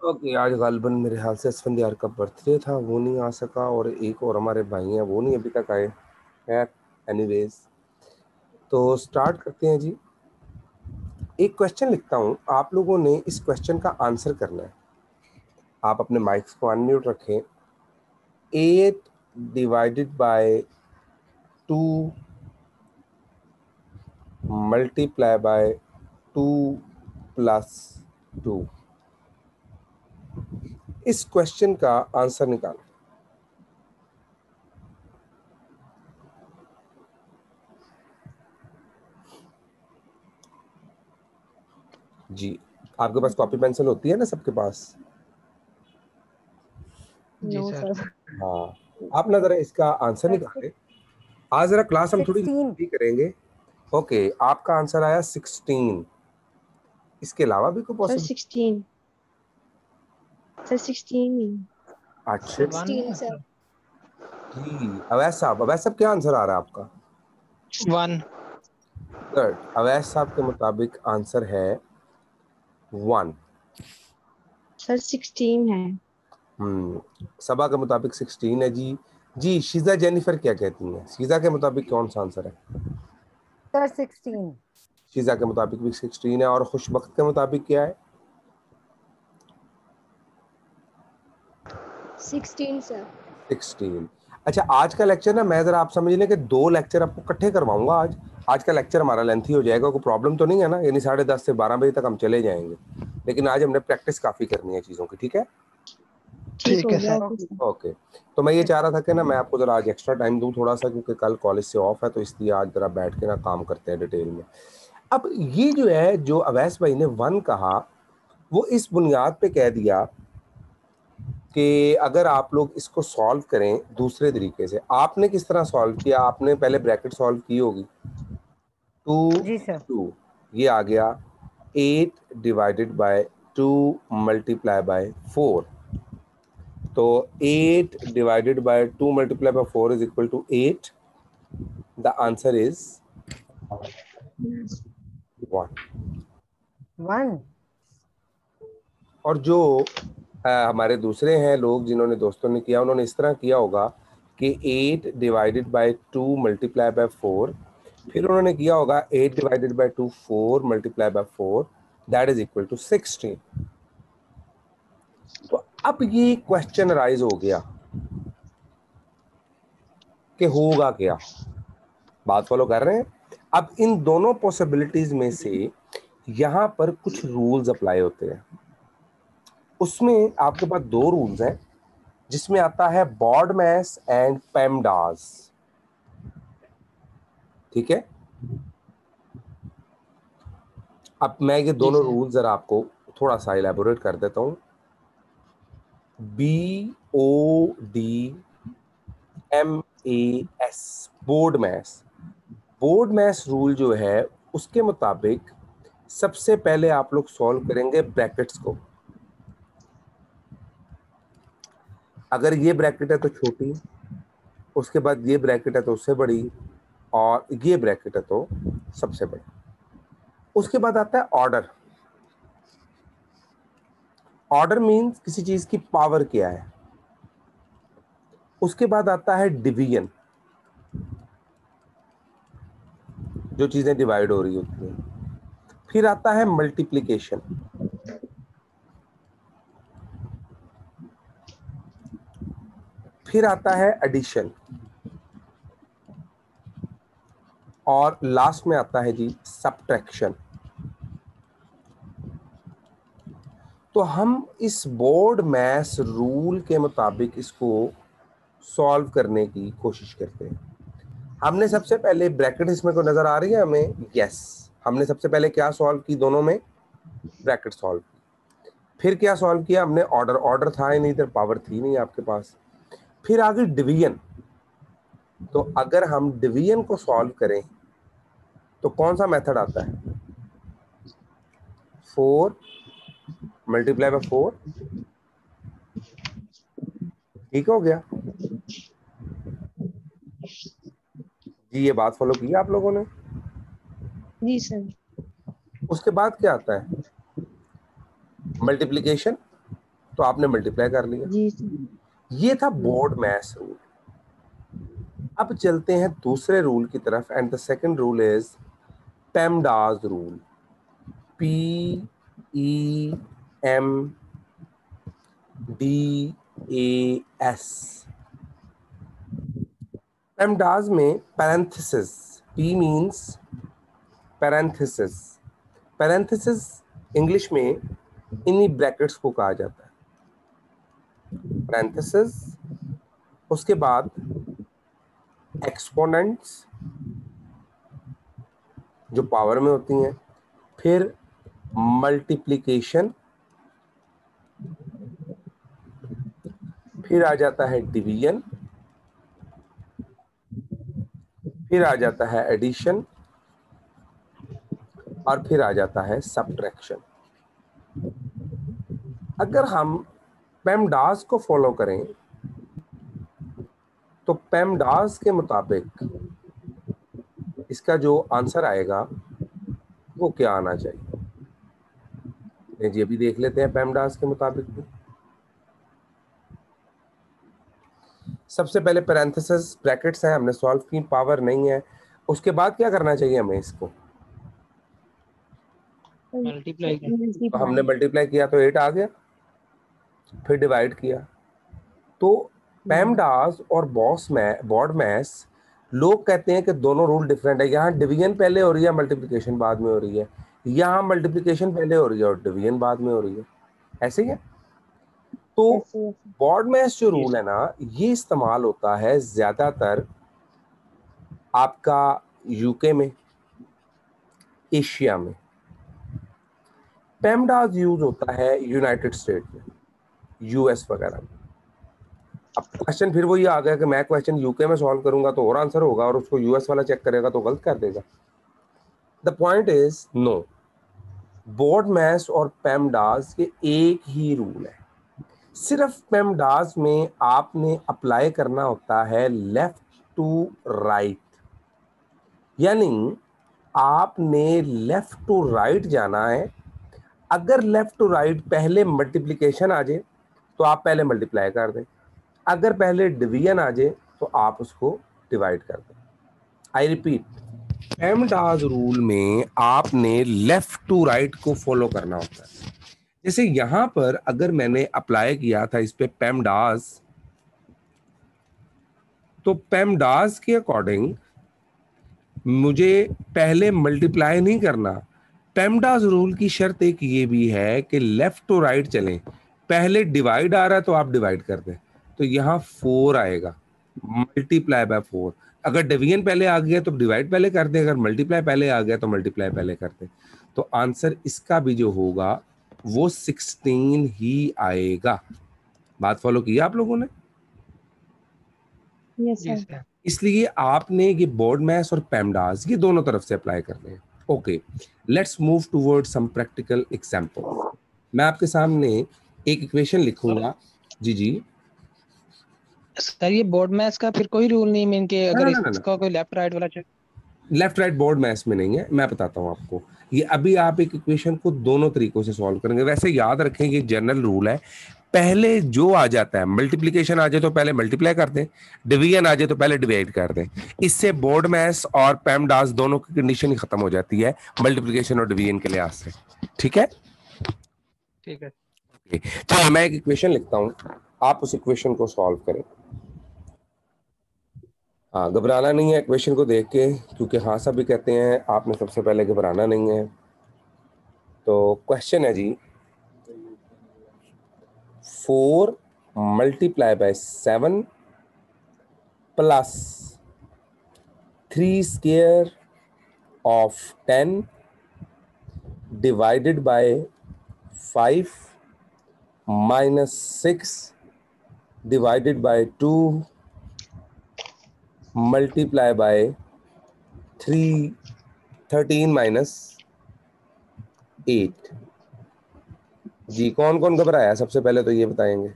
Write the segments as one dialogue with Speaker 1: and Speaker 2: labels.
Speaker 1: Okay, आज गालबन मेरे ख्याल से असफंदियार का बर्थडे था, वो नहीं आ सका और एक और हमारे भाई हैं, वो नहीं अभी तक आए। खैर एनीवेज तो स्टार्ट करते हैं जी। एक क्वेश्चन लिखता हूँ, आप लोगों ने इस क्वेश्चन का आंसर करना है। आप अपने माइक्स को अनम्यूट रखें। Eight divided by two multiply by two plus two इस क्वेश्चन का आंसर निकालो। जी आपके पास कॉपी पेंसिल होती है ना सबके पास?
Speaker 2: जी सर।
Speaker 1: हाँ आप ना जरा इसका आंसर निकाले। आज जरा क्लास हम थोड़ी करेंगे। ओके आपका आंसर आया सिक्सटीन इसके अलावा भी कोई
Speaker 3: sir
Speaker 1: possible
Speaker 3: sixteen sir sixteen
Speaker 1: अच्छा
Speaker 3: सिक्सटीन सर
Speaker 1: जी अवैध साहब अवैध साहब क्या आंसर आ रहा है आपका?
Speaker 2: वन
Speaker 1: थर्ड अवैध साहब के मुताबिक आंसर है वन
Speaker 3: सर सिक्सटीन है।
Speaker 1: हम्म सबा के मुताबिक सिक्सटीन है जी। जी शीजा जेनिफर क्या कहती हैं? शीजा के मुताबिक कौन सा आंसर है?
Speaker 2: सर सिक्सटीन
Speaker 1: शीजा के मुताबिक भी सिक्सटीन है और खुशबख्त के मुताबिक क्या है?
Speaker 3: सिक्सटीन सर
Speaker 1: सिक्सटीन अच्छा आज का लेक्चर ना मैं जरा आप समझ लें कि दो लेक्चर आपको इकट्ठे करवाऊँगा आज। आज का लेक्चर हमारा लेंथी हो जाएगा कोई प्रॉब्लम तो नहीं है ना? यानी साढ़े दस से बारह बजे तक हम चले जाएँगे। लेकिन आज हमने प्रैक्टिस काफ़ी करनी है चीज़ों की ठीक है?
Speaker 3: ठीक है,
Speaker 2: सर।
Speaker 3: ओके
Speaker 1: तो मैं ये चाह रहा था कि ना मैं आपको जरा आज एक्स्ट्रा टाइम दूँ थोड़ा सा क्योंकि कल कॉलेज से ऑफ़ है तो इसलिए आज जरा बैठ के ना काम करते हैं डिटेल में। अब ये जो है जो अवैस भाई ने वन कहा वो इस बुनियाद पे कह दिया कि अगर आप लोग इसको सॉल्व करें दूसरे तरीके से। आपने किस तरह सॉल्व किया? आपने पहले ब्रैकेट सॉल्व की होगी। टू टू ये आ गया। Eight divided by two multiply by four. तो eight divided by two multiply by four is equal to eight. The answer is one
Speaker 2: one
Speaker 1: और जो अ, हमारे दूसरे हैं लोग जिन्होंने दोस्तों ने किया उन्होंने इस तरह किया होगा कि eight divided by two multiply by four फिर उन्होंने किया होगा eight divided by two four multiply by four that is equal to sixteen तो अब ये क्वेश्चन राइज हो गया कि होगा क्या? बात फॉलो कर रहे हैं? अब इन दोनों पॉसिबिलिटीज में से यहाँ पर कुछ रूल्स अप्लाई होते हैं। उसमें आपके पास दो रूल्स हैं जिसमें आता है बॉर्ड मैस एंड पेमडास ठीक है? अब मैं ये दोनों रूल जरा आपको थोड़ा सा इलेबोरेट कर देता हूँ। B O D M A S BODMAS BODMAS rule जो है, उसके मुताबिक सबसे पहले आप लोग सॉल्व करेंगे ब्रैकेट्स को। अगर ये ब्रैकेट है तो छोटी, उसके बाद ये ब्रैकेट है तो उससे बड़ी, और ये ब्रैकेट है तो सबसे बड़ी। उसके बाद आता है ऑर्डर। ऑर्डर मींस किसी चीज़ की पावर क्या है? उसके बाद आता है डिवीज़न। जो चीज़ें डिवाइड हो रही होती हैं। फिर आता है मल्टीप्लीकेशन फिर आता है एडिशन और लास्ट में आता है जी सब्ट्रैक्शन तो हम इस बोर्ड मैथ्स रूल के मुताबिक इसको सॉल्व करने की कोशिश करते हैं। हमने सबसे पहले ब्रैकेट इसमें को नज़र आ रही है हमें? यस हमने सबसे पहले क्या सॉल्व की दोनों में? ब्रैकेट सॉल्व की। फिर क्या सॉल्व किया? हमने ऑर्डर ऑर्डर था नहीं, इधर पावर थी नहीं आपके पास। फिर आगे डिवीज़न तो अगर हम डिवीज़न को सॉल्व करें तो कौन सा मेथड आता है? फोर मल्टीप्लाई बाय फोर ठीक हो गया। जी ये बात फॉलो की आप लोगों ने?
Speaker 3: जी सर
Speaker 1: उसके बाद क्या आता है? मल्टीप्लीकेशन तो आपने मल्टीप्लाई कर लिया।
Speaker 3: जी सर
Speaker 1: ये था बोर्ड मैथ्स रूल अब चलते हैं दूसरे रूल की तरफ़ and the second rule is PEMDAS rule P E M D A S PEMDAS में parenthesis P means parenthesis parenthesis English में इन्हीं ब्रैकेट्स को कहा जाता है। पैरेंथेसिस उसके बाद एक्सपोनेंट्स जो पावर में होती हैं, फिर मल्टीप्लिकेशन फिर आ जाता है डिवीज़न फिर आ जाता है एडिशन और फिर आ जाता है सब्ट्रैक्शन अगर हम पेमडास को फॉलो करें तो पेमडास के मुताबिक इसका जो आंसर आएगा, वो क्या आना चाहिए? जी, अभी देख लेते हैं पेमडास के मुताबिक सबसे पहले पैरेंथेसिस ब्रैकेट्स हैं हमने सॉल्व की पावर नहीं है। उसके बाद क्या करना चाहिए हमें इसको?
Speaker 2: मल्टीप्लाई
Speaker 1: तो हमने मल्टीप्लाई किया तो एट आ गया। फिर डिवाइड किया। तो पैमडास और बॉस में बॉर्ड मैस लोग कहते हैं कि दोनों रूल डिफरेंट है। यहाँ डिवीज़न पहले हो रही है मल्टीप्लिकेशन बाद में हो रही है। यहाँ मल्टीप्लिकेशन पहले हो रही है और डिवीज़न बाद में हो रही है। ऐसे ही है? तो बॉर्ड मैस जो रूल है ना ये इस्तेमाल होता है ज़्यादातर आपका यूके में एशिया में। पेमडाज यूज़ होता है यूनाइटेड स्टेट में यूएस वगैरह में। अब क्वेश्चन फिर वही आ गया कि मैं क्वेश्चन यूके में सॉल्व करूँगा तो और आंसर होगा और उसको यूएस वाला चेक करेगा तो गलत कर देगा। The point is no BODMAS और पेमडाज के एक ही रूल है। सिर्फ़ पेमडाज में आपने अप्लाई करना होता है लेफ़्ट टू राइट यानी आपने लेफ़्ट टू राइट जाना है। अगर लेफ़्ट टू राइट पहले मल्टीप्लिकेशन आ जाए तो आप पहले मल्टीप्लाई कर दें। अगर पहले डिवीज़न आ जाए तो आप उसको डिवाइड कर दें। आई रिपीट एमडाज रूल में आपने लेफ़्ट टू राइट को फॉलो करना होता है। जैसे यहाँ पर अगर मैंने अप्लाई किया था इस पे पेमडाज तो पेमडाज के अकॉर्डिंग मुझे पहले मल्टीप्लाई नहीं करना। पेमडाज रूल की शर्त एक ये भी है कि लेफ़्ट टू राइट चलें। पहले डिवाइड आ रहा है तो आप डिवाइड कर दें। तो यहाँ फोर आएगा। मल्टीप्लाई बाय फोर अगर डिवीज़न पहले आ गया तो डिवाइड पहले कर दें। अगर मल्टीप्लाई पहले आ गया तो मल्टीप्लाई पहले कर दें। तो आंसर इसका भी जो होगा वो सिक्सटीन ही आएगा। बात फॉलो की आप लोगों ने?
Speaker 3: यस सर
Speaker 1: इसलिए आपने ये बोर्ड मैथ्स और पेमडास ये दोनों तरफ़ से अप्लाई करने हैं। Okay let's move toward some practical example मैं आपके सामने एक इक्वेशन लिखूँगा। जी जी।
Speaker 2: सर ये बोर्ड मैथ्स का फिर कोई रूल नहीं मीन के अगर
Speaker 1: ना, ना,
Speaker 2: इसका कोई लेफ़्ट राइट वाला check-
Speaker 1: left right board maths में नहीं है मैं बताता हूँ आपको। ये अभी आप एक इक्वेशन को दोनों तरीकों से सॉल्व करेंगे। वैसे याद रखें ये जनरल रूल है। पहले जो आ जाता है मल्टीप्लिकेशन आ जाए तो पहले मल्टीप्लाई कर दें डिवीज़न आ जाए तो पहले डिवाइड कर दें। इससे बोर्ड मैथ्स और पैमडास दोनों की कंडीशन ही खत्म हो जाती है मल्टीप्लिकेशन और डिवीज़न के लिहाज से। ठीक है?
Speaker 2: ठीक है।
Speaker 1: चलो मैं एक इक्वेशन लिखता हूँ। आप उस इक्वेशन को सॉल्व करें। हाँ घबराना नहीं है क्वेश्चन को देख के, क्योंकि हाँ सब भी कहते हैं, आपने सबसे पहले घबराना नहीं है। तो क्वेश्चन है जी। Four multiply by seven plus three square of ten divided by five minus 6 divided by 2 multiply by 3 13 minus 8 जी कौन कौन घबराया? सबसे पहले तो ये बताएँगे।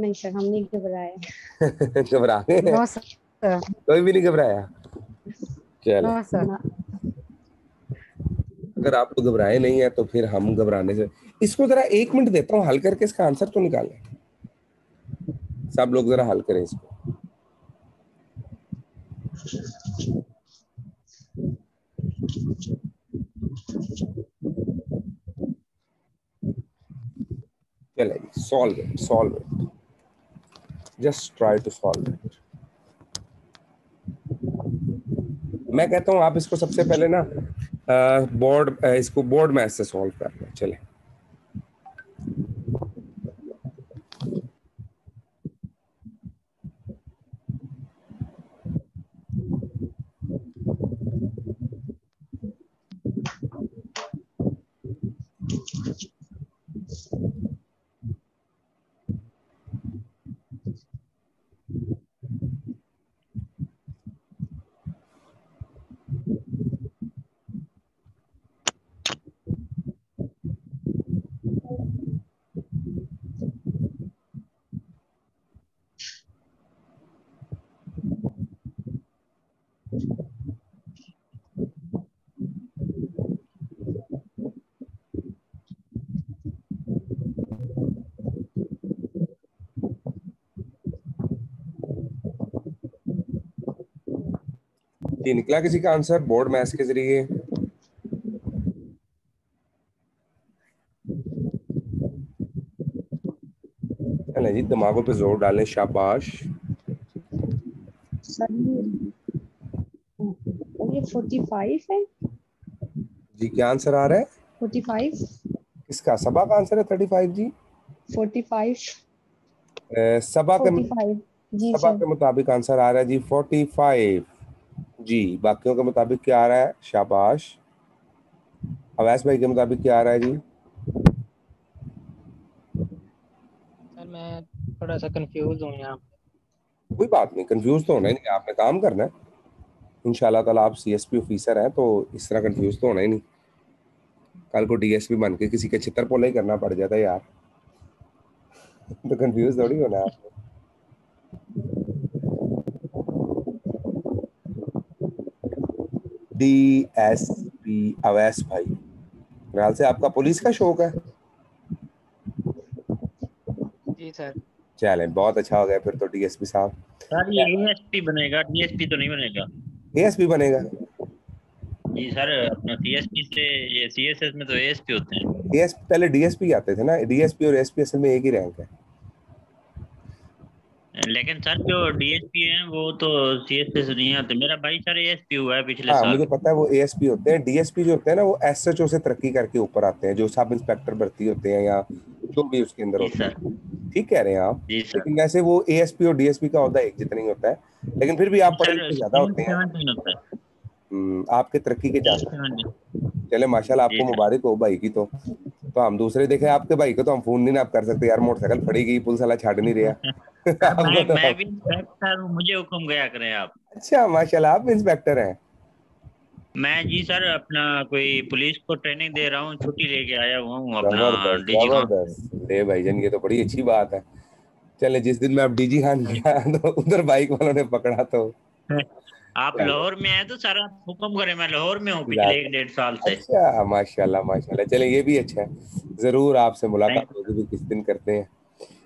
Speaker 3: नहीं सर हम नहीं घबराए।
Speaker 1: घबरा गए हैं? कोई भी नहीं घबराया। चलो। अगर आप तो घबराए नहीं है तो फिर हम घबराने से इसको जरा एक मिनट देता हूँ हल करके इसका आंसर तो निकालें सब लोग जरा हल करें इसको। चले solve it solve it just try to solve it मैं कहता हूँ, आप इसको सबसे पहले ना बोर्ड इसको बोर्ड मैथ से सॉल्व कर लें। चले ये निकला किसी का आंसर बोर्ड मैथ्स के ज़रिए। जी दिमागों पे ज़ोर डालें शाबाश।
Speaker 3: ये फोर्टी फाइव है।
Speaker 1: जी क्या आंसर आ रहा है?
Speaker 3: फोर्टी फाइव
Speaker 1: किसका? सबा का आंसर है थर्टी फाइव जी?
Speaker 3: फोर्टी फाइव
Speaker 1: अ, सबा के
Speaker 3: फोर्टी फाइव जी
Speaker 1: सबा के मुताबिक आंसर आ रहा है जी फोर्टी फाइव जी बाकियों के मुताबिक क्या आ रहा है? शाबाश। अवैस भाई के मुताबिक क्या आ रहा है जी?
Speaker 2: सर मैं थोड़ा सा कंफ्यूज हूँ यहाँ
Speaker 1: कोई बात नहीं कंफ्यूज तो होना ही नहीं आपने काम करना है। इंशाल्लाह ताला आप सीएसपी ऑफिसर हैं तो इस तरह कंफ्यूज तो होना ही नहीं। कल को डीएसपी बन के किसी के चित्र पोला ही करना पड़ जाता है यार। तो कंफ्यूज थोड़ी होना है आपने डीएसपी अवैस भाई। ख्याल से आपका पुलिस का शौक है?
Speaker 2: जी सर।
Speaker 1: चलें बहुत अच्छा हो गया फिर तो डीएसपी साहब।
Speaker 4: सर ये एएसपी बनेगा डीएसपी तो नहीं बनेगा।
Speaker 1: एएसपी बनेगा?
Speaker 4: जी सर अपना सीएसपी से ये सीएसएस में तो एएसपी होते हैं।
Speaker 1: एएसपी पहले डीएसपी आते थे ना? डीएसपी और एसपी असल में एक ही रैंक है।
Speaker 4: लेकिन सर जो डीएसपी हैं वो तो सीएसएस नहीं आते। मेरा भाई सर एएसपी हुआ है पिछले
Speaker 1: हाँ
Speaker 4: साल।
Speaker 1: मुझे पता है वो एएसपी होते हैं। डीएसपी जो होते हैं ना वो एसएचओ से तरक्की करके ऊपर आते हैं। जो सब इंस्पेक्टर भर्ती होते हैं या जो भी उसके अंदर होते हैं। ठीक कह रहे हैं आप। लेकिन वैसे वो एएसपी और डीएसपी का होता है एक जितना ही होता है। लेकिन फिर भी आप पढ़े लिखे ज़्यादा होते हैं।
Speaker 4: 17 होता
Speaker 1: हम्म, आपके तरक्की के ज़्यादा। चले माशाल्लाह आपको मुबारक हो भाई की तो। तो हम दूसरे देखे आपके भाई को तो हम फ़ोन नहीं ना आप कर सकते। यार मोटरसाइकिल फड़ी गई पुलिस वाला छाड़ नहीं रहा।
Speaker 4: मैं मैं भी इंस्पेक्टर हूँ मुझे हुक्म गया करें आप।
Speaker 1: अच्छा माशाल्लाह आप इंस्पेक्टर हैं।
Speaker 4: मैं जी सर अपना कोई पुलिस को ट्रेनिंग दे रहा हूँ छुट्टी लेके आया हुआ हूँ अपना
Speaker 1: ले ये तो बड़ी अच्छी बात है। चले जिस दिन मैं अब डीजी खान गया तो उधर बाइक वालों ने पकड़ा तो।
Speaker 4: आप लाहौर में आए तो सर आप हुक्म करें मैं लाहौर में हूँ पिछले एक डेढ़ साल से।
Speaker 1: अच्छा माशाल्लाह माशाल्लाह। चले ये भी अच्छा है। ज़रूर आपसे मुलाकात होगी किस दिन करते हैं।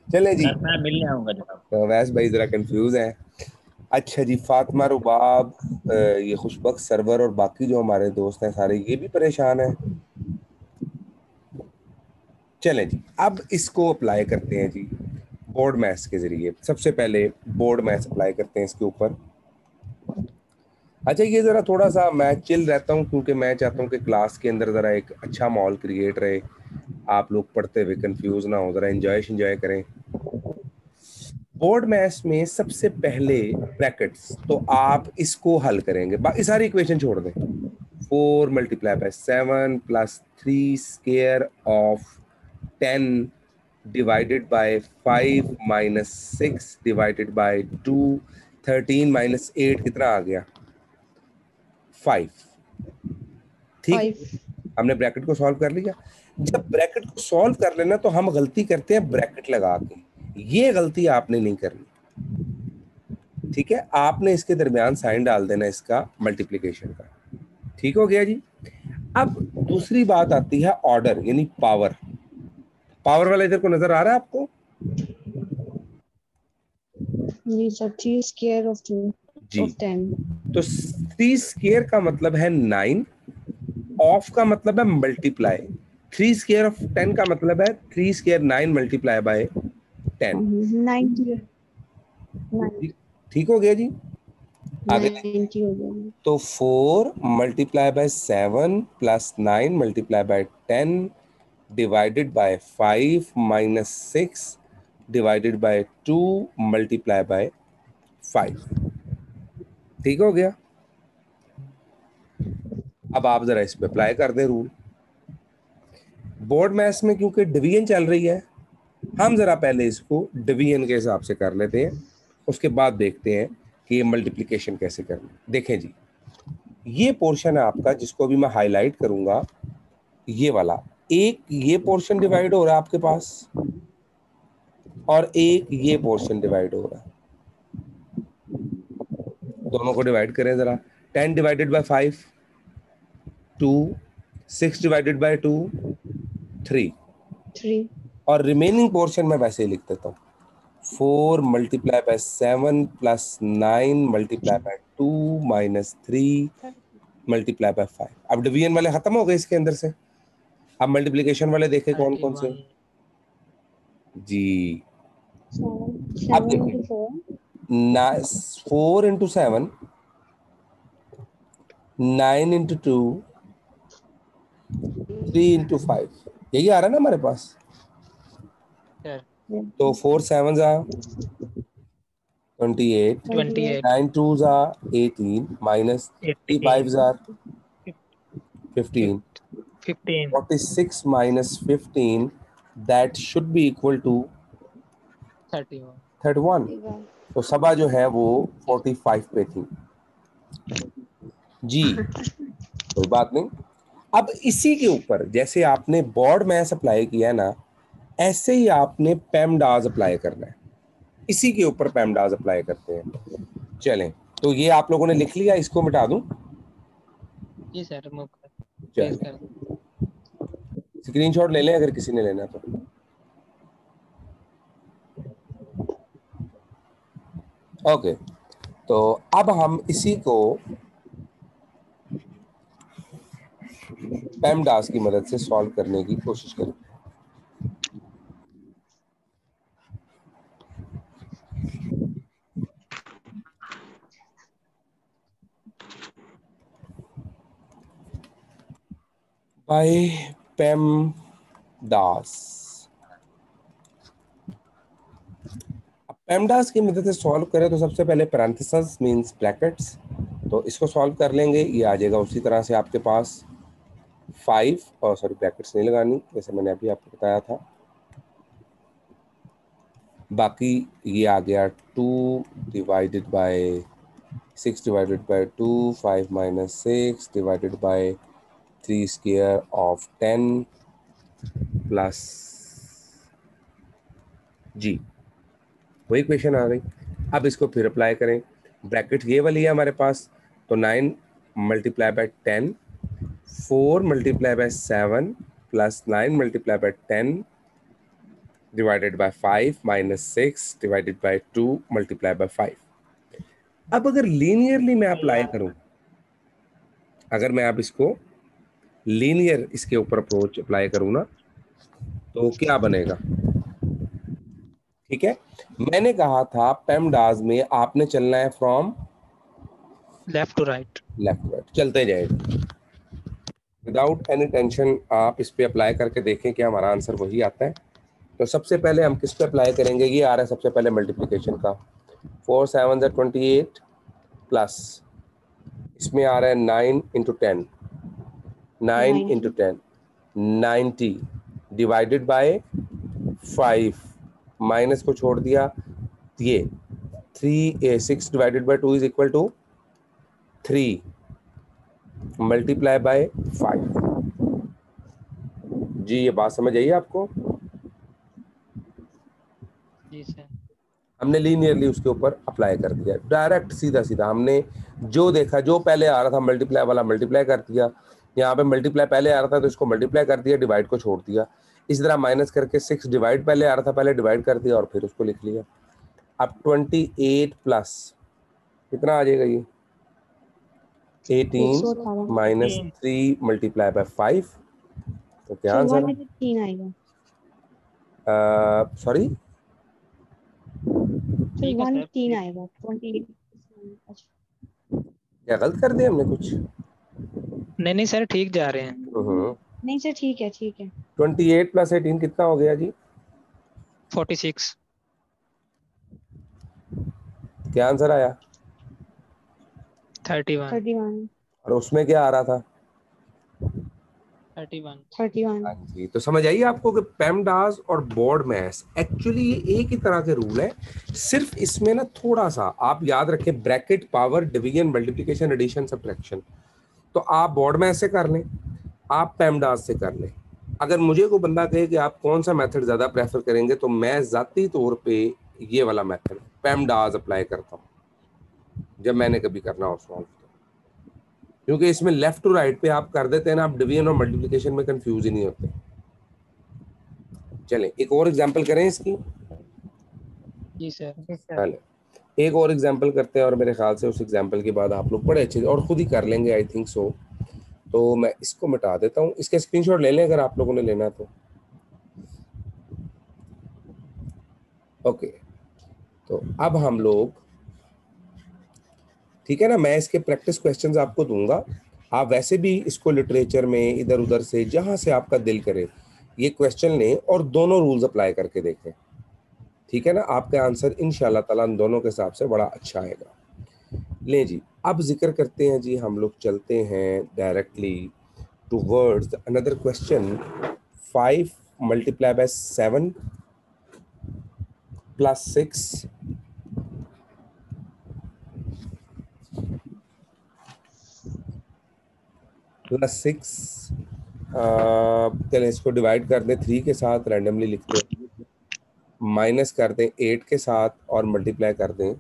Speaker 1: चले जी।
Speaker 4: मैं मिलने आऊँगा जनाब।
Speaker 1: तो वैस भाई जरा कंफ्यूज है। अच्छा जी फातिमा रुबाब ये खुशबक सरवर और बाकी जो हमारे दोस्त हैं सारे ये भी परेशान हैं? चले जी अब इसको अप्लाई करते हैं जी बोर्ड मैथ्स के ज़रिए। सबसे पहले बोर्ड मैथ्स अप्लाई करते हैं इसके ऊपर। अच्छा ये ज़रा थोड़ा सा मैं चिल रहता हूँ क्योंकि मैं चाहता हूँ कि क्लास के अंदर ज़रा एक अच्छा माहौल क्रिएट रहे। आप लोग पढ़ते हुए कंफ्यूज ना हो ज़रा इंजॉय इंजॉय करें। बोर्ड मैथ्स में सबसे पहले ब्रैकेट्स तो आप इसको हल करेंगे। बाकी सारी इक्वेशन छोड़ दें। Four multiply by seven plus three square of ten divided by five minus six divided by two thirteen minus eight कितना आ गया? फाइव ठीक? हमने ब्रैकेट को सॉल्व कर लिया। जब ब्रैकेट को सॉल्व कर लेना तो हम गलती करते हैं ब्रैकेट लगा के। ये गलती आपने नहीं करनी। ठीक है? आपने इसके दरमियान साइन डाल देना इसका मल्टीप्लीकेशन का। ठीक हो गया जी? अब दूसरी बात आती है ऑर्डर यानी पावर पावर वाला इधर को नज़र आ रहा है आपको?
Speaker 3: जी sir three square of two
Speaker 1: जी। तो थ्री स्केयर का मतलब है नाइन ऑफ़ का मतलब है multiply three square of ten का मतलब है three square nine multiply by ten.
Speaker 3: Ninety
Speaker 1: ठीक हो गया जी? आगे तो four multiply by seven plus nine multiply by ten divided by five minus six divided by two multiply by five. ठीक हो गया? अब आप जरा इस पे अप्लाई कर दें रूल। बोर्ड मैथ्स में क्योंकि डिवीज़न चल रही है, हम जरा पहले इसको डिवीज़न के हिसाब से कर लेते हैं, उसके बाद देखते हैं कि ये मल्टीप्लिकेशन कैसे करना। देखें जी, ये पोर्शन है आपका जिसको अभी मैं हाईलाइट करूँगा, ये वाला। एक ये पोर्शन डिवाइड हो रहा है आपके पास, और एक ये पोर्शन डिवाइड हो रहा है। दोनों को डिवाइड करें जरा। Ten divided by five two six divided by two three
Speaker 3: three
Speaker 1: और रिमेनिंग पोर्शन में वैसे ही लिख देता हूँ। Four multiply by seven plus nine multiply by two minus three multiply by five अब डिवीज़न वाले खत्म हो गए इसके अंदर से। अब मल्टीप्लिकेशन वाले देखे कौन कौन से। जी। अब देखिए।
Speaker 3: Four
Speaker 1: four into seven nine into two three into five यही आ रहा है ना हमारे पास? तो फोर सेवन जा ट्वेंटी एट नाइन टू जा एटीन माइनस थ्री फाइव जा fifteen
Speaker 2: 15
Speaker 1: forty six minus fifteen that should be equal to
Speaker 2: 31
Speaker 1: thirty one तो सभा जो है वो फोर्टी फाइव पे थी। जी कोई बात नहीं। अब इसी के ऊपर जैसे आपने बोर्ड मैस अप्लाई किया ना ऐसे ही आपने पेमडाज अप्लाई करना है। इसी के ऊपर पेमडाज अप्लाई करते हैं। चलें तो ये आप लोगों ने लिख लिया इसको मिटा दूँ?
Speaker 2: जी सर।
Speaker 1: स्क्रीनशॉट ले लें अगर किसी ने लेना तो। ओके तो अब हम इसी को पेमडास की मदद से सॉल्व करने की कोशिश करें। बाय पेमडास अब पेमडास की मदद से सॉल्व करें तो सबसे पहले पैरेंथेसिस मींस ब्रैकेट्स तो इसको सॉल्व कर लेंगे, ये आ जाएगा उसी तरह से आपके पास। फाइव और सॉरी ब्रैकेट्स नहीं लगानी, जैसे मैंने अभी आपको बताया था। बाकी ये आ गया two divided by six divided by two five minus six divided by three square of ten plus जी वही क्वेश्चन आ गई। अब इसको फिर अप्लाई करें। ब्रैकेट ये वाली है हमारे पास तो nine multiply by ten four multiply by seven plus nine multiply by ten divided by five minus six divided by two multiply by five अब अगर लीनियरली मैं अप्लाई करूँ अगर मैं अब इसको लीनियर इसके ऊपर अप्रोच अप्लाई करूँ ना तो क्या बनेगा? ठीक है? मैंने कहा था पेमडाज में आपने चलना है from
Speaker 2: left to right
Speaker 1: left to right चलते जाएगा विदाउट एनी टेंशन आप इस पर अप्लाई करके देखें कि हमारा आंसर वही आता है। तो सबसे पहले हम किस पे अप्लाई करेंगे? ये आ रहा है सबसे पहले मल्टीप्लिकेशन का। फोर सेवन ज़ा ट्वेंटी एट प्लस इसमें आ रहा है nine into ten nine into ten ninety divided by five minus को छोड़ दिया ये। Three a six divided by two is equal to three multiply by five जी ये बात समझ आई आपको?
Speaker 2: जी सर।
Speaker 1: हमने लीनियरली उसके ऊपर अप्लाई कर दिया। डायरेक्ट सीधा सीधा हमने जो देखा जो पहले आ रहा था मल्टीप्लाई वाला मल्टीप्लाई कर दिया। यहाँ पे मल्टीप्लाई पहले आ रहा था तो इसको मल्टीप्लाई कर दिया डिवाइड को छोड़ दिया। इसी तरह माइनस करके सिक्स डिवाइड पहले आ रहा था पहले डिवाइड कर दिया और फिर उसको लिख लिया। अब ट्वेंटी एट प्लस कितना आ जाएगा ये? Eighteen minus three multiply by five तो क्या आंसर
Speaker 3: आएगा।
Speaker 1: सॉरी
Speaker 2: है सर,
Speaker 3: तीन आएगा।
Speaker 1: क्या गलत कर दिया हमने कुछ?
Speaker 2: नहीं नहीं सर ठीक जा रहे हैं।
Speaker 3: नहीं सर ठीक है ठीक है।
Speaker 1: ट्वेंटी एट प्लस एटीन कितना हो गया जी?
Speaker 2: फोर्टी सिक्स
Speaker 1: क्या आंसर आया?
Speaker 2: Thirty one.
Speaker 3: Thirty one.
Speaker 1: और उसमें क्या आ रहा था?
Speaker 2: Thirty one.
Speaker 3: Thirty one.
Speaker 1: हाँ जी तो समझ आइए आपको कि पेमडास और बोर्ड मैथ्स एक्चुअली ये एक ही तरह के रूल है। सिर्फ़ इसमें ना थोड़ा सा आप याद रखें bracket power division multiplication addition subtraction तो आप बोर्ड मैस से कर लें आप पेमडास से कर लें। अगर मुझे कोई बंदा कहे कि आप कौन सा मेथड ज़्यादा प्रेफर करेंगे तो मैं ज़ाती तौर पे ये वाला मेथड पेमडास अप्लाई करता हूँ। जब मैंने कभी करना हो सॉल्व तो। क्योंकि इसमें लेफ़्ट टू राइट पे आप कर देते हैं ना आप डिवीज़न और मल्टीप्लिकेशन में कंफ्यूज ही नहीं होते। चलें एक और एग्जांपल करें इसकी।
Speaker 2: जी सर।
Speaker 1: एक और एग्जांपल करते हैं और मेरे ख्याल से उस एग्जांपल के बाद आप लोग बड़े अच्छे और खुद ही कर लेंगे आई थिंक सो तो मैं इसको मिटा देता हूँ। इसके स्क्रीनशॉट ले लें अगर आप लोगों ने लेना तो। ओके तो अब हम लोग ठीक है ना? मैं इसके प्रैक्टिस क्वेश्चंस आपको दूँगा। आप वैसे भी इसको लिटरेचर में, इधर उधर से, जहाँ से आपका दिल करे, ये क्वेश्चन लें और दोनों रूल्स अप्लाई करके देखें। ठीक है ना? आपका आंसर इन ताला इन दोनों के हिसाब से बड़ा अच्छा आएगा। लें जी, अब ज़िक्र करते हैं जी, हम लोग चलते हैं directly towards another question five multiply by seven plus six plus six चलें इसको डिवाइड कर दें थ्री के साथ रैंडमली लिखते हैं माइनस कर दें एट के साथ और मल्टीप्लाई कर दें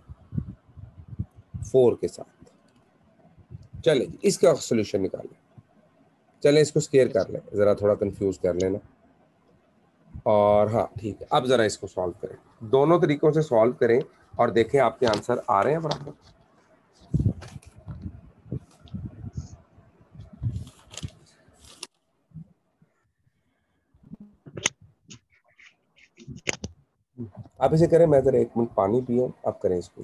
Speaker 1: फोर के साथ। चले, इसका सोल्यूशन निकालें चलें, इसको स्केयर कर लें। ज़रा थोड़ा कंफ्यूज कर लेना। और हाँ ठीक है। अब ज़रा इसको सॉल्व करें। दोनों तरीकों से सॉल्व करें और देखें आपके आंसर आ रहे हैं बराबर? आप इसे करें मैं ज़रा एक मिनट पानी पिए आप करें इसको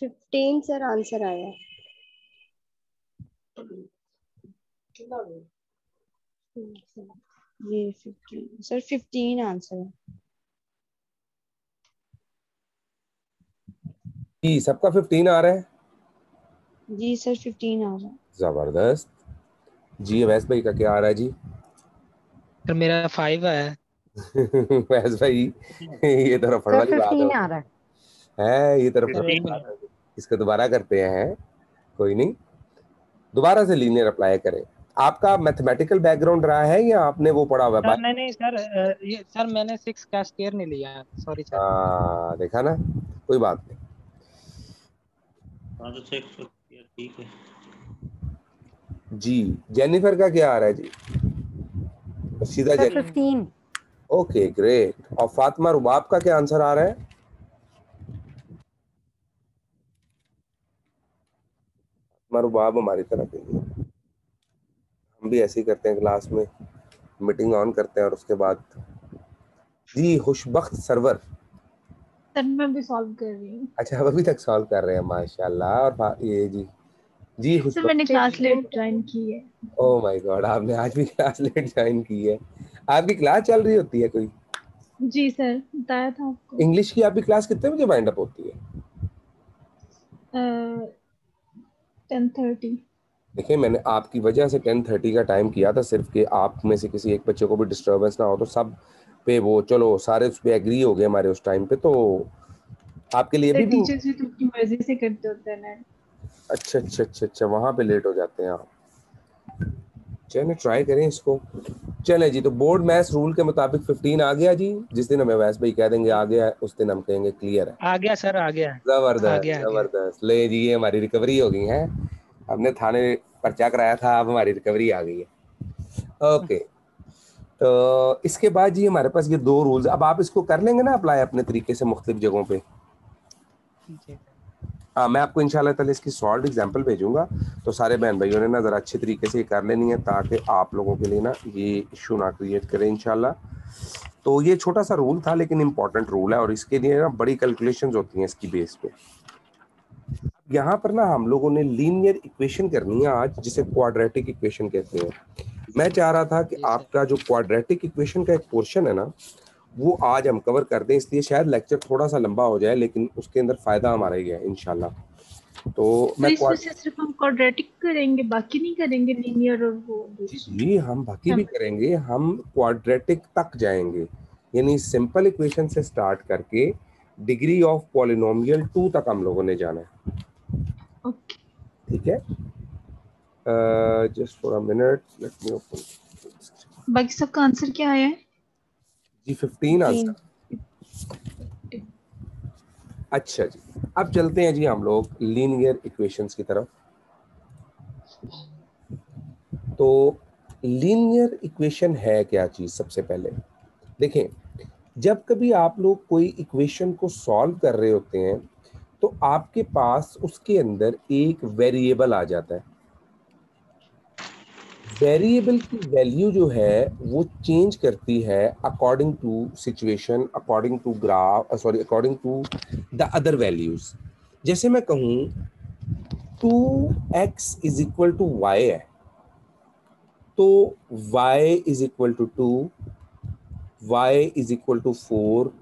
Speaker 3: फिफ्टीन सर आंसर आया। ये फिफ्टीन सर फिफ्टीन आंसर है।
Speaker 1: जी सबका फिफ्टीन आ रहा है?
Speaker 3: जी सर फिफ्टीन आ रहा है।
Speaker 1: ज़बरदस्त। जी अवैस भाई का क्या आ रहा है जी?
Speaker 2: सर मेरा फाइव है।
Speaker 1: अवैस भाई ये तो रफड़ वाली बात है
Speaker 5: आ रहा है।
Speaker 1: है ये तरफ़
Speaker 2: Fifteen।
Speaker 1: इसको दोबारा करते हैं। कोई नहीं। दोबारा से लीनियर अप्लाई करें। आपका मैथमेटिकल बैकग्राउंड रहा है या आपने वो पढ़ा हुआ
Speaker 2: सर
Speaker 1: है
Speaker 2: नहीं नहीं सर ये सर मैंने सिक्स का स्केयर नहीं लिया। सॉरी सर
Speaker 1: हाँ, देखा ना? कोई बात नहीं।
Speaker 4: हाँ तो ठीक है।
Speaker 1: जी जेनिफर का क्या आ रहा है जी? सीधा जेनिफर।
Speaker 5: फिफ्टीन
Speaker 1: ओके ग्रेट और फातिमा रुबाब का क्या आंसर आ रहा है? फातिमा रुबाब हमारी तरफ़ ही है। हम भी ऐसे ही करते हैं क्लास में। मीटिंग ऑन करते हैं और उसके बाद। जी खुशबख्त सरवर
Speaker 6: मैं भी सॉल्व कर रही हूँ।
Speaker 1: अच्छा अब अभी तक सॉल्व कर रहे हैं माशाल्लाह और ये जी जी
Speaker 6: सर मैंने क्लास लेट ज्वाइन की है।
Speaker 1: ओ माय गॉड आपने आज भी क्लास लेट ज्वाइन की है। आपकी क्लास चल रही होती है कोई?
Speaker 6: जी सर बताया था आपको।
Speaker 1: इंग्लिश की आपकी क्लास कितने बजे वाइंड अप होती है?
Speaker 6: टेन थर्टी
Speaker 1: देखिए मैंने आपकी वजह से टेन थर्टी का टाइम किया था सिर्फ़ कि आप में से किसी एक बच्चे को भी डिस्टरबेंस ना हो तो सब पे वो चलो सारे उस पर एग्री हो गए हमारे उस टाइम पे तो आपके लिए भी
Speaker 6: टीचर्स भी तो अपनी मर्ज़ी से करते होते हैं ना।
Speaker 1: अच्छा अच्छा अच्छा अच्छा वहाँ पे लेट हो जाते हैं आप चले ट्राई करें इसको। चले जी तो बोर्ड मैथ्स रूल के मुताबिक 15 आ गया जी जिस दिन हमें वैस भाई कह देंगे आ गया है उस दिन हम कहेंगे क्लियर है।
Speaker 2: आ गया सर आ गया।
Speaker 1: ज़बरदस्त
Speaker 2: गया, आ गया।
Speaker 1: ज़बरदस्त। ले जी ये हमारी रिकवरी हो गई है। हमने थाने पर्चा कराया था अब हमारी रिकवरी आ गई है। ओके। तो इसके बाद जी हमारे पास ये दो रूल्स अब आप इसको कर लेंगे ना अप्लाई अपने तरीके से मुख्तलिफ़ जगहों पे।
Speaker 2: जी
Speaker 1: हाँ। मैं आपको इंशाल्लाह ताला इसकी सॉल्व एग्जांपल भेजूँगा। तो सारे बहन भाइयों ने ना ज़रा अच्छे तरीके से ये कर लेनी है ताकि आप लोगों के लिए ना ये इशू ना क्रिएट करें इंशाल्लाह। तो ये छोटा सा रूल था लेकिन इम्पोर्टेंट रूल है और इसके लिए ना बड़ी कैलकुलेशंस होती हैं इसकी बेस पे। यहाँ पर ना हम लोगों ने लीनियर इक्वेशन करनी है आज जिसे क्वाड्रेटिक इक्वेशन कहते हैं। मैं चाह रहा था कि आपका जो क्वाड्रेटिक इक्वेशन का एक पोर्शन है ना वो आज हम कवर कर दें इसलिए शायद लेक्चर थोड़ा सा लंबा हो जाए लेकिन उसके अंदर फ़ायदा हमारा ही है इनशाला तो
Speaker 6: तो
Speaker 1: मैं
Speaker 6: सिर्फ़ हम क्वाड्रेटिक करेंगे बाकी नहीं करेंगे लीनियर और वो
Speaker 1: जी हम बाकी भी करेंगे हम क्वाड्रेटिक तक जाएँगे। यानी सिंपल इक्वेशन से स्टार्ट करके डिग्री ऑफ़ पॉलिनोमियल टू तक हम लोगों ने जाना है।
Speaker 6: ओके
Speaker 1: ठीक है? Just for a minute let me open
Speaker 6: बाकी सबका आंसर क्या आया है?
Speaker 1: जी
Speaker 3: 15
Speaker 1: आंसर अच्छा जी। अब चलते हैं जी हम लोग लीनियर इक्वेशंस की तरफ़। तो लीनियर इक्वेशन है क्या चीज़ सबसे पहले? देखें जब कभी आप लोग कोई इक्वेशन को सॉल्व कर रहे होते हैं तो आपके पास उसके अंदर एक वेरिएबल आ जाता है। वेरिएबल की वैल्यू जो है, वो चेंज करती है according to situation according to graph sorry according to the other values जैसे मैं कहूँ two x is equal to y है तो y is equal to two y is equal to four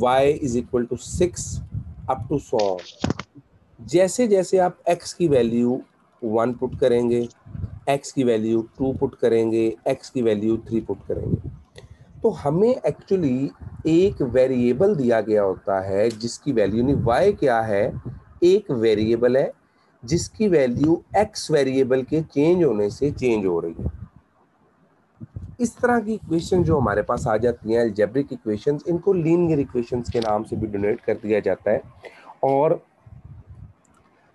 Speaker 1: y is equal to six up to सौ. जैसे जैसे आप x की वैल्यू वन पुट करेंगे x की वैल्यू टू पुट करेंगे, x की वैल्यू थ्री पुट करेंगे। तो हमें एक्चुअली एक वेरिएबल दिया गया होता है, जिसकी वैल्यू नहीं, y क्या है? एक वेरिएबल है, जिसकी वैल्यू x वेरिएबल के चेंज होने से चेंज हो रही है। इस तरह की इक्वेशन जो हमारे पास आ जाती हैं अलजेब्रिक इक्वेशंस इनको लीनियर इक्वेशंस के नाम से भी डोनेट कर दिया जाता है। और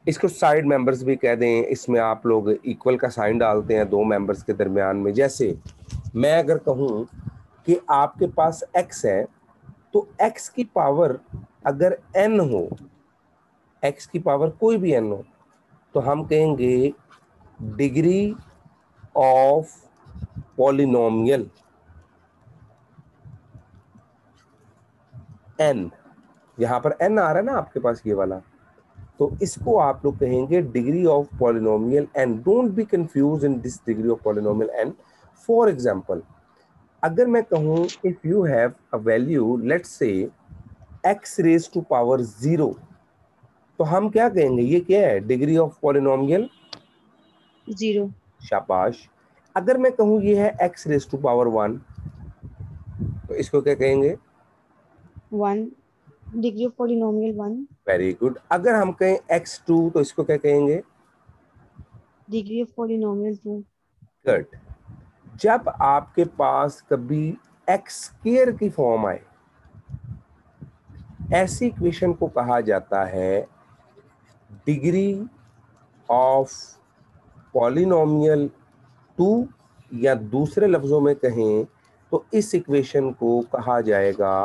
Speaker 1: इसको साइड मेंबर्स भी कह दें, इसमें आप लोग इक्वल का साइन डालते हैं दो मेंबर्स के दरमियान में। जैसे, मैं अगर कहूँ कि आपके पास x है तो x की पावर अगर n हो, x की पावर कोई भी n हो तो हम कहेंगे डिग्री ऑफ़ पॉलिनोमियल n यहाँ पर n आ रहा है ना आपके पास ये वाला? तो इसको आप लोग कहेंगे degree of polynomial n. Don't be confuse in this degree of polynomial n. For example अगर मैं कहूँ if you have a value let's say x raise to power zero तो हम क्या कहेंगे? ये क्या है? डिग्री ऑफ़ पॉलिनोमियल
Speaker 3: ज़ीरो
Speaker 1: शाबाश। अगर मैं कहूँ ये है x raise to power one तो इसको क्या कहेंगे?
Speaker 3: One degree of polynomial one
Speaker 1: very good अगर हम कहें x2 तो इसको क्या कहेंगे?
Speaker 3: Degree of polynomial two
Speaker 1: good जब आपके पास कभी एक्स स्केयर की फॉर्म आए ऐसी इक्वेशन को कहा जाता है डिग्री ऑफ़ पॉलिनोमियल टू या दूसरे लफ्जों में कहें तो इस इक्वेशन को कहा जाएगा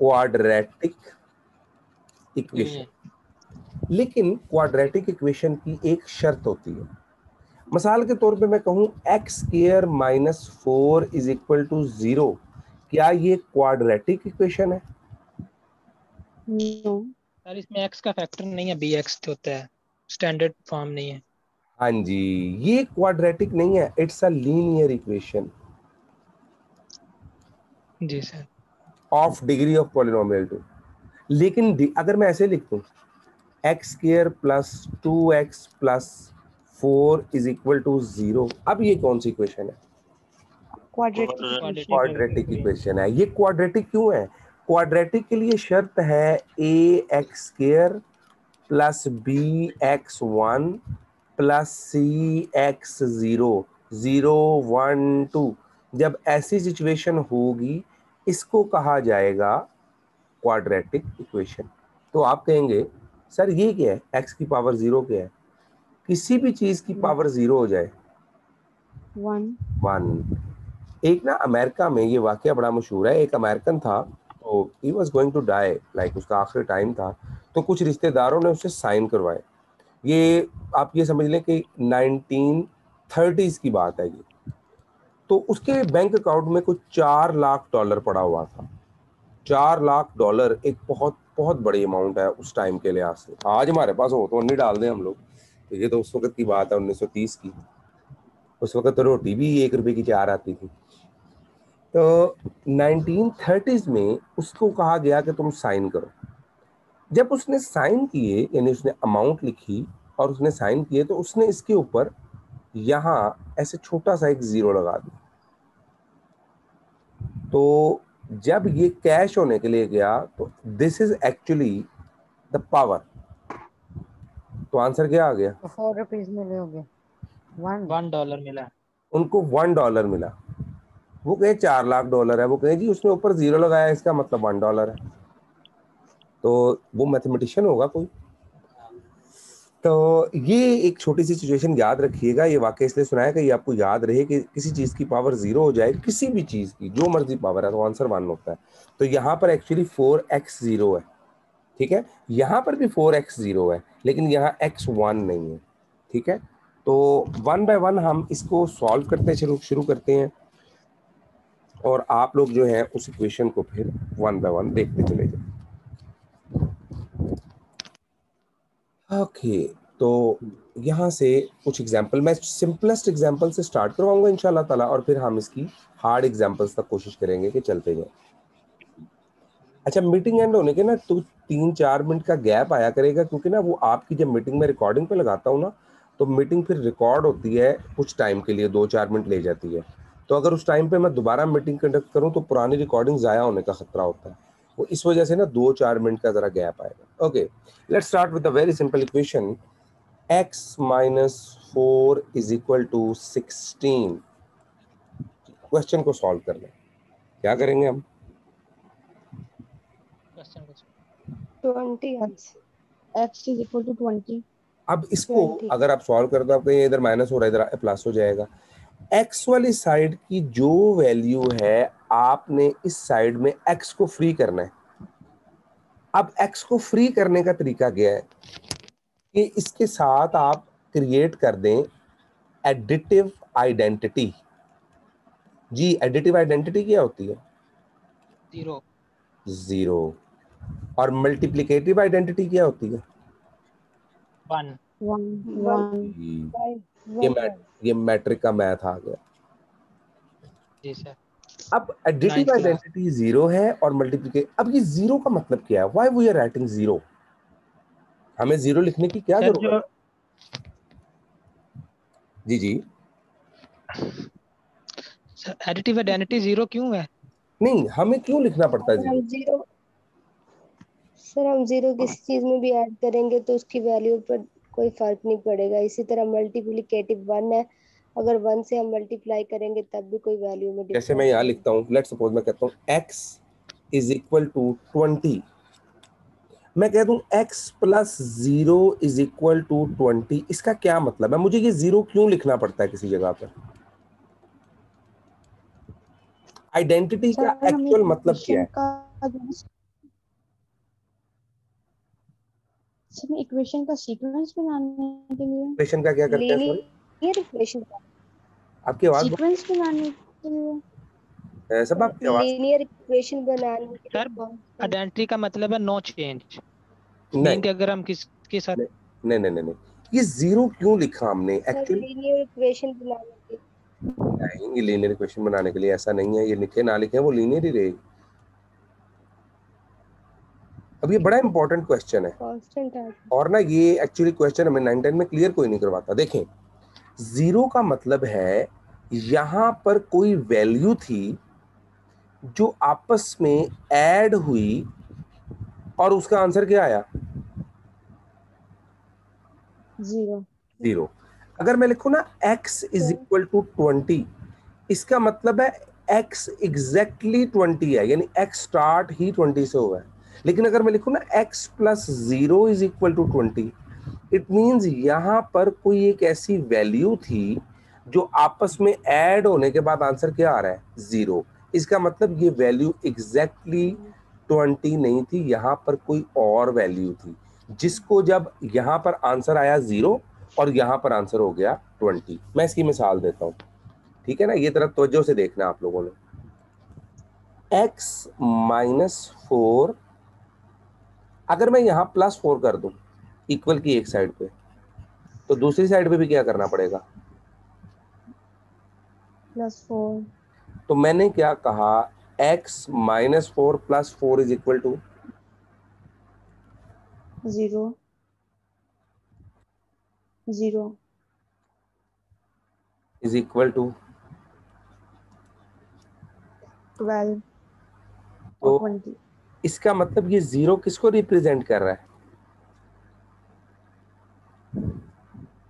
Speaker 1: क्वाड्रेटिक इक्वेशन। लेकिन क्वाड्रेटिक इक्वेशन की एक शर्त होती है। मिसाल के तौर पे मैं कहूँ x square minus four is equal to zero क्या ये क्वाड्रेटिक इक्वेशन है?
Speaker 2: सर इसमें x का फैक्टर नहीं है bx तो होता है। स्टैंडर्ड फॉर्म नहीं है।
Speaker 1: हाँ जी ये क्वाड्रेटिक नहीं है it's a linear equation
Speaker 2: ji sir.
Speaker 1: Of degree of polynomial two लेकिन अगर मैं ऐसे लिख दूँ x square plus two x plus four is equal to zero अब ये कौन सी इक्वेशन है?
Speaker 3: क्वाड्रेटिक
Speaker 1: इक्वेशन है। ये क्वाड्रेटिक क्यों है? क्वाड्रेटिक के लिए शर्त है a x square plus b x one plus c x zero zero one two जब ऐसी सिचुएशन होगी इसको कहा जाएगा क्वाड्रेटिक इक्वेशन तो आप कहेंगे सर ये क्या है? एक्स की पावर ज़ीरो क्या है? किसी भी चीज़ की पावर ज़ीरो हो जाए।
Speaker 3: वन
Speaker 1: वन एक ना अमेरिका में ये वाक्य बड़ा मशहूर है। एक अमेरिकन था तो he was going to die like उसका आखिरी टाइम था। तो कुछ रिश्तेदारों ने उसे साइन करवाए। ये आप ये समझ लें कि नाइनटीन थर्टीज की बात है ये। तो उसके बैंक अकाउंट में कुछ चार लाख डॉलर पड़ा हुआ था। चार लाख डॉलर एक बहुत बहुत बड़ी अमाउंट है उस टाइम के लिहाज से। आज हमारे पास हो तो नहीं डाल दें हम लोग। तो ये तो उस वक्त की बात है 1930 की। उस वक्त तो रोटी भी एक रुपए की चार आती थी। तो 1930s में उसको कहा गया कि तुम साइन करो। जब उसने साइन किए, यानी उसने अमाउंट लिखी और उसने साइन किए तो उसने इसके ऊपर यहाँ ऐसे छोटा सा एक ज़ीरो लगा दिया। तो जब ये कैश होने के लिए गया तो this is actually the power तो आंसर क्या आ गया?
Speaker 5: तो फोर रुपीज़ मिले होंगे। गए
Speaker 2: वन डॉलर मिला।
Speaker 1: उनको वन डॉलर मिला। वो कहे चार लाख डॉलर है। वो कहे जी उसने ऊपर ज़ीरो लगाया इसका मतलब वन डॉलर है। तो वो मैथमेटिशियन होगा कोई? तो ये एक छोटी सी सिचुएशन याद रखिएगा। ये वाक्य इसलिए सुनाया कि आपको याद रहे कि किसी चीज़ की पावर ज़ीरो हो जाए, किसी भी चीज़ की, जो मर्ज़ी पावर है तो आंसर वन होता है। तो यहाँ पर एक्चुअली फोर एक्स ज़ीरो है, ठीक है? यहाँ पर भी फोर एक्स ज़ीरो है, लेकिन यहाँ एक्स वन नहीं है, ठीक है? तो वन बाय वन हम इसको सॉल्व करते शुरू शुरू करते हैं। और आप लोग जो है उस इक्वेशन को फिर वन बाय वन देखते चले जाए ओके तो यहाँ से कुछ एग्ज़ाम्पल मैं सिंपलेस्ट एग्ज़ाम्पल से स्टार्ट करवाऊँगा इंशाल्लाह ताला और फिर हम इसकी हार्ड एग्जाम्पल्स तक कोशिश करेंगे कि चलते जाए। अच्छा मीटिंग एंड होने के ना तो तीन चार मिनट का गैप आया करेगा क्योंकि ना वो आपकी जब मीटिंग में रिकॉर्डिंग पे लगाता हूँ ना तो मीटिंग फिर रिकॉर्ड होती है कुछ टाइम के लिए दो चार मिनट ले जाती है। तो अगर उस टाइम पे मैं दोबारा मीटिंग कंडक्ट करूँ तो पुरानी रिकॉर्डिंग ज़ाया होने का खतरा होता है। वो इस वजह से ना दो चार मिनट का ज़रा गैप आएगा। Okay let's start with a very simple equation x minus four is equal to sixteen question को सॉल्व करना क्या करेंगे हम?
Speaker 2: Question
Speaker 3: twenty x x is equal to twenty
Speaker 1: अब इसको
Speaker 3: 20.
Speaker 1: अगर आप सॉल्व कर दो आपको ये इधर माइनस हो रहा है इधर प्लस हो जाएगा। X वाली साइड की जो वैल्यू है आपने इस साइड में एक्स को फ्री करना है। अब x को फ्री करने का तरीका क्या है? कि इसके साथ आप क्रिएट कर दें एडिटिव आइडेंटिटी जी एडिटिव आइडेंटिटी क्या होती है?
Speaker 2: ज़ीरो
Speaker 1: ज़ीरो और मल्टीप्लिकेटिव आइडेंटिटी क्या होती है?
Speaker 2: वन
Speaker 1: ये मैट ये मैट्रिक का मैथ आ गया।
Speaker 2: जी सर
Speaker 1: अब एडिटिव आइडेंटिटी ज़ीरो है और मल्टीप्लिकेट अब ये ज़ीरो का मतलब क्या है? Why we are writing zero हमें ज़ीरो लिखने की क्या ज़रूरत
Speaker 2: जी
Speaker 1: जी
Speaker 2: एडिटिव आइडेंटिटी ज़ीरो क्यों है?
Speaker 1: नहीं हमें क्यों लिखना पड़ता है
Speaker 7: सर हम ज़ीरो सर हम ज़ीरो किसी चीज़ में भी ऐड करेंगे तो उसकी वैल्यू पर कोई फ़र्क नहीं पड़ेगा। इसी तरह मल्टीप्लिकेटिव वन है। अगर वन से हम मल्टीप्लाई करेंगे तब भी कोई वैल्यू में
Speaker 1: जैसे मैं यहाँ लिखता हूँ लेट सपोज़ मैं कहता हूँ x is equal to twenty मैं कह दूँ x plus zero is equal to twenty इसका क्या मतलब है? मुझे ये ज़ीरो क्यों लिखना पड़ता है किसी जगह पर? आइडेंटिटी का एक्चुअल मतलब क्या है
Speaker 3: equation का जो है- सर, इक्वेशन का सीक्वेंस बनाने के लिए
Speaker 1: इक्वेशन का क्या करते हैं सॉरी
Speaker 7: लीनियर इक्वेशन
Speaker 1: आपकी आवाज़
Speaker 3: सीक्वेंस बनाने के लिए।
Speaker 1: सब आपकी आवाज़
Speaker 7: लीनियर इक्वेशन बनाने के
Speaker 2: सर, आइडेंटिटी का मतलब है नो चेंज
Speaker 1: नहीं।
Speaker 2: कि अगर हम किस के साथ
Speaker 1: नहीं नहीं नहीं नहीं। ये ज़ीरो क्यों लिखा हमने? एक्चुअली
Speaker 7: लीनियर इक्वेशन बनाने के लिए।
Speaker 1: नहीं ये लीनियर इक्वेशन बनाने के लिए ऐसा नहीं है। ये लिखे ना लिखे वो लीनियर ही रहेगी। अब ये बड़ा इंपॉर्टेंट क्वेश्चन है। और ना ये एक्चुअली क्वेश्चन हमें नाइन टेन में क्लियर कोई नहीं करवाता। देखें ज़ीरो का मतलब है यहाँ पर कोई वैल्यू थी जो आपस में ऐड हुई और उसका आंसर क्या आया?
Speaker 3: ज़ीरो
Speaker 1: ज़ीरो अगर मैं लिखू ना x is equal to twenty इसका मतलब है x एग्जैक्टली ट्वेंटी है यानी x स्टार्ट ही ट्वेंटी से हुआ है। लेकिन अगर मैं लिखूं ना x plus zero is equal to twenty it means यहाँ पर कोई एक ऐसी वैल्यू थी जो आपस में ऐड होने के बाद आंसर क्या आ रहा है? ज़ीरो इसका मतलब ये वैल्यू एग्जैक्टली ट्वेंटी नहीं थी, यहाँ पर कोई और वैल्यू थी, जिसको जब यहाँ पर आंसर आया ज़ीरो और यहाँ पर आंसर हो गया ट्वेंटी मैं इसकी मिसाल देता हूँ। ठीक है ना? ये तरह तवज्जो से देखना आप लोगों ने। एक्स माइनस फोर अगर मैं यहाँ प्लस फोर कर दूँ इक्वल की एक साइड पे तो दूसरी साइड पे भी क्या करना पड़ेगा?
Speaker 3: प्लस फोर
Speaker 1: तो मैंने क्या कहा x minus four plus four is equal to
Speaker 3: zero zero
Speaker 1: is equal to
Speaker 3: twelve
Speaker 1: तो
Speaker 3: ट्वेंटी
Speaker 1: इसका मतलब ये ज़ीरो किसको रिप्रेजेंट कर रहा है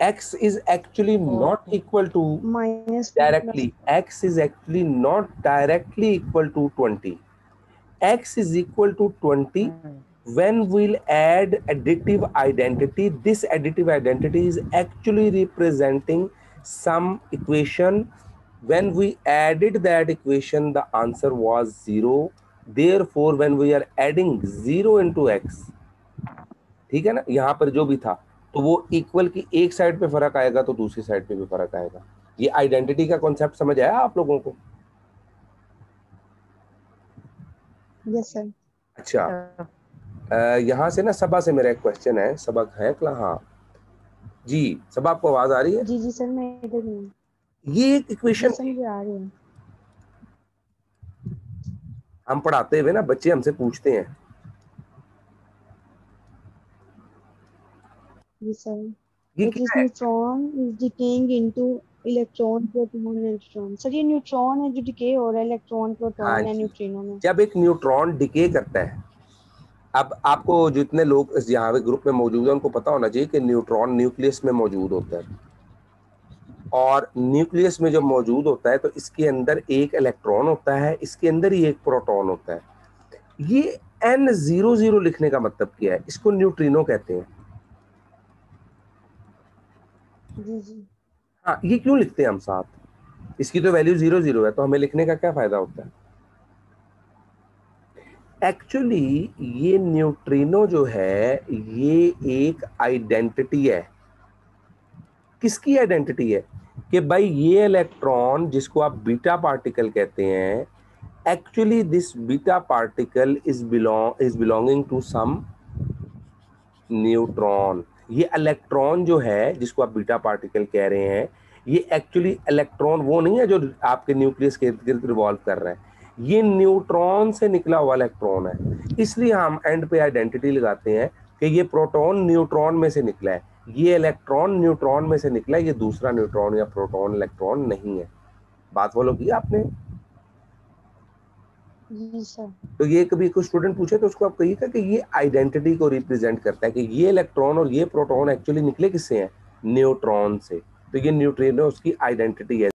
Speaker 1: x is actually not equal to
Speaker 3: minus
Speaker 1: directly x is actually not directly equal to 20 x is equal to 20 when we'll add additive identity this additive identity is actually representing some equation when we added that equation the answer was zero therefore when we are adding zero into x ठीक है ना? यहाँ पर जो भी था तो वो इक्वल की एक साइड पे फ़र्क आएगा तो दूसरी साइड पे भी फ़र्क आएगा। ये आइडेंटिटी का कॉन्सेप्ट समझ आया आप लोगों को?
Speaker 3: यस सर
Speaker 1: अच्छा। अ, यहाँ से ना सबा से मेरा एक क्वेश्चन है। सबक है कला हाँ। जी सबा आपको आवाज़ आ रही है?
Speaker 3: जी जी सर मैं इधर
Speaker 1: ये एक इक्वेशन
Speaker 3: आ रही है।
Speaker 1: हम पढ़ाते हुए ना बच्चे हमसे पूछते हैं। ये है.
Speaker 3: सर ये न्यूट्रॉन है जो डिके हो रहा है इलेक्ट्रॉन,
Speaker 1: हाँ
Speaker 3: प्रोटॉन या न्यूट्रिनो में।
Speaker 1: जब एक न्यूट्रॉन डिके करता है अब आपको जितने लोग यहाँ पे ग्रुप में मौजूद हैं उनको पता होना चाहिए कि न्यूट्रॉन न्यूक्लियस में मौजूद होता है। और न्यूक्लियस में जब मौजूद होता है तो इसके अंदर एक इलेक्ट्रॉन होता है इसके अंदर ही एक प्रोटॉन होता है। ये एन ज़ीरो ज़ीरो लिखने का मतलब क्या है? इसको न्यूट्रिनो कहते हैं।
Speaker 3: जी जी।
Speaker 1: हाँ ये क्यों लिखते हैं हम साथ? इसकी तो वैल्यू ज़ीरो ज़ीरो है तो हमें लिखने का क्या फ़ायदा होता है? एक्चुअली ये न्यूट्रिनो जो है ये एक आइडेंटिटी है। किसकी आइडेंटिटी है? कि भाई ये इलेक्ट्रॉन जिसको आप बीटा पार्टिकल कहते हैं actually this beta particle is belong is belonging to some neutron ये इलेक्ट्रॉन जो है, जिसको आप बीटा पार्टिकल कह रहे हैं, ये एक्चुअली इलेक्ट्रॉन वो नहीं है जो आपके न्यूक्लियस के इर्द गिर्द रिवॉल्व कर रहे हैं। ये न्यूट्रॉन से निकला हुआ इलेक्ट्रॉन है। इसलिए हम एंड पे आइडेंटिटी लगाते हैं कि ये प्रोटॉन न्यूट्रॉन में से निकला है। ये इलेक्ट्रॉन न्यूट्रॉन में से निकला है ये दूसरा न्यूट्रॉन या प्रोटॉन इलेक्ट्रॉन नहीं है। बात फॉलो की आपने? तो ये कभी कुछ स्टूडेंट पूछे तो उसको आप कहिएगा कि ये आइडेंटिटी को रिप्रेजेंट करता है कि ये इलेक्ट्रॉन और ये प्रोटॉन एक्चुअली निकले किससे हैं? न्यूट्रॉन से। तो ये न्यूट्रिनो उसकी आइडेंटिटी है।